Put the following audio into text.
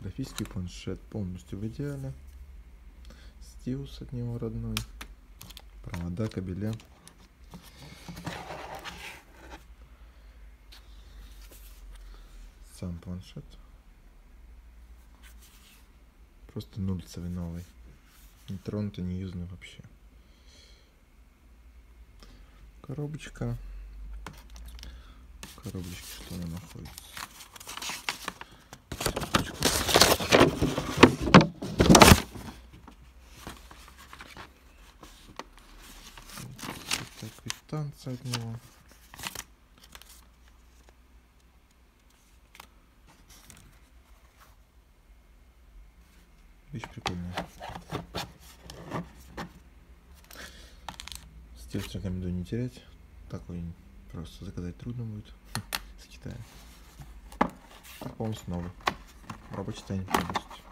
Графический планшет полностью в идеале. Стилус от него родной. Провода, кабеля. Сам планшет. Просто нульцевый новый. Не тронутый, не юзный вообще. Коробочка. В коробочке что она находится? Это квитанция от него. Вещь прикольная. Стилус рекомендую не терять. Такой просто заказать трудно будет с Китая. Так новый. В рабочий состоянии полностью.